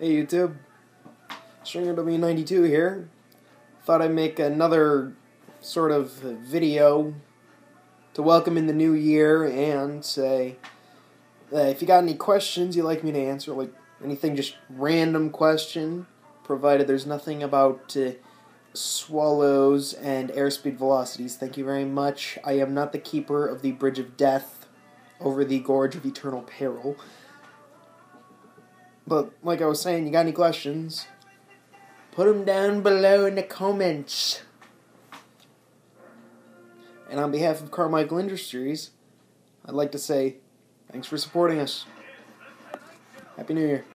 Hey YouTube, Stringer W92 here. Thought I'd make another sort of video to welcome in the new year and say if you got any questions you'd like me to answer, like anything just random question, provided there's nothing about uh, swallows and airspeed velocities. Thank you very much. I am not the keeper of the Bridge of Death over the Gorge of Eternal Peril. But like I was saying, you got any questions? Put them down below in the comments. And on behalf of Carmichael Industries, I'd like to say thanks for supporting us. Happy New Year.